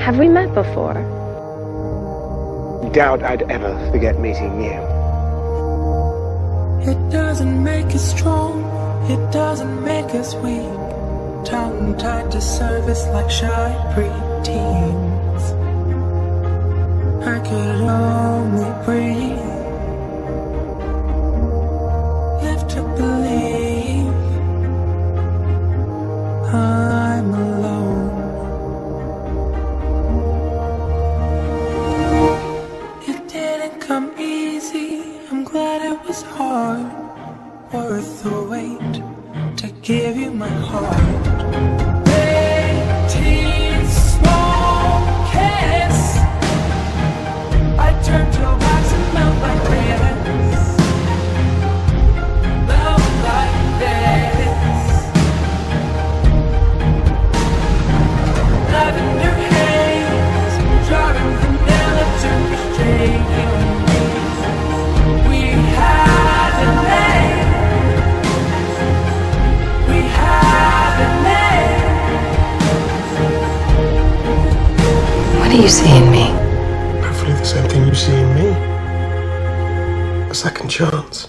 Have we met before? Doubt I'd ever forget meeting you. It doesn't make us strong, it doesn't make us weak. Tongue tied to service like shy preteens. I could only breathe. Live to believe I'm alone. Easy. I'm glad it was hard. Worth the wait to give you my heart. Do you see in me? Hopefully, the same thing you see in me. A second chance.